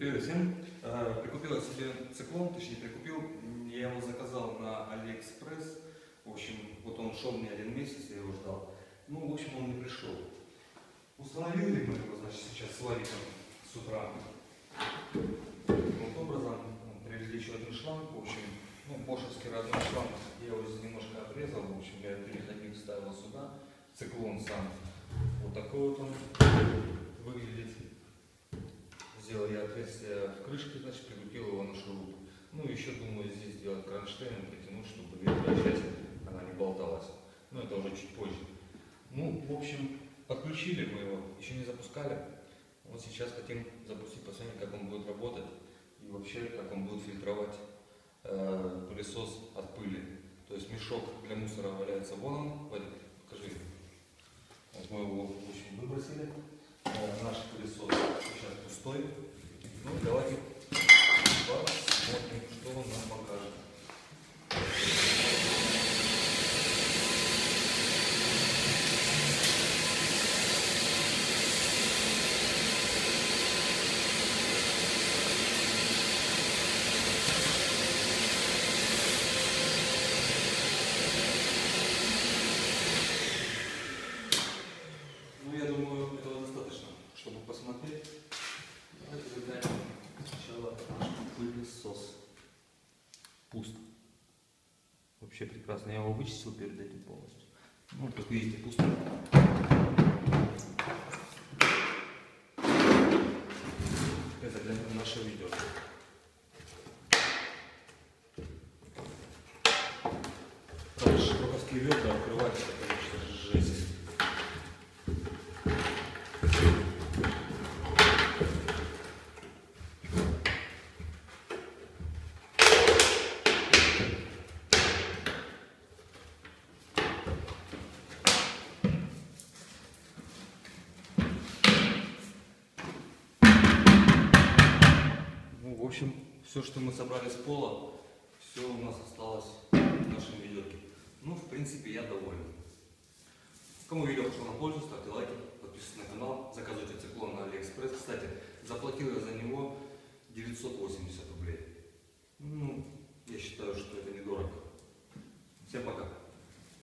Привет всем. Э, Прикупил я себе циклон, точнее прикупил, я его заказал на Алиэкспресс. В общем, вот он шел мне один месяц, я его ждал. Ну, в общем, он не пришел. Установили мы его, значит, сейчас с Владиком с утра. Вот образом, ну, привезли еще один шланг, в общем, ну, бошевский родной шланг. Я его немножко отрезал, в общем, я переходник ставил сюда. Циклон сам. Вот такой вот он выглядит. Отверстие в крышке, значит, прикрепил его на шуруп. Ну, еще думаю здесь сделать кронштейн, притянуть, чтобы верхняя часть, она не болталась. Но это уже чуть позже. Ну, в общем, подключили мы его, еще не запускали. Вот сейчас хотим запустить, посмотреть, как он будет работать и вообще, как он будет фильтровать э, пылесос от пыли. То есть мешок для мусора валяется вон он, Вадик, покажи. Вот мы его, в общем, выбросили. Э, Наш пылесос сейчас пустой. Ну, давайте посмотрим, что он нам покажет. Ну, я думаю, этого достаточно, чтобы посмотреть. Сначала пылесос. Пусто. Вообще прекрасно. Я его вычистил перед этим полностью. Ну, как видите, пусто. Теперь заглянем в наше видео. Правда, широковские ведра открывать, общем, все, что мы собрали с пола, все у нас осталось в нашем ведерке. Ну, в принципе, я доволен. Кому видео пошло на пользу, ставьте лайки, подписывайтесь на канал, заказывайте циклон на Алиэкспресс. Кстати, заплатил я за него 980 рублей.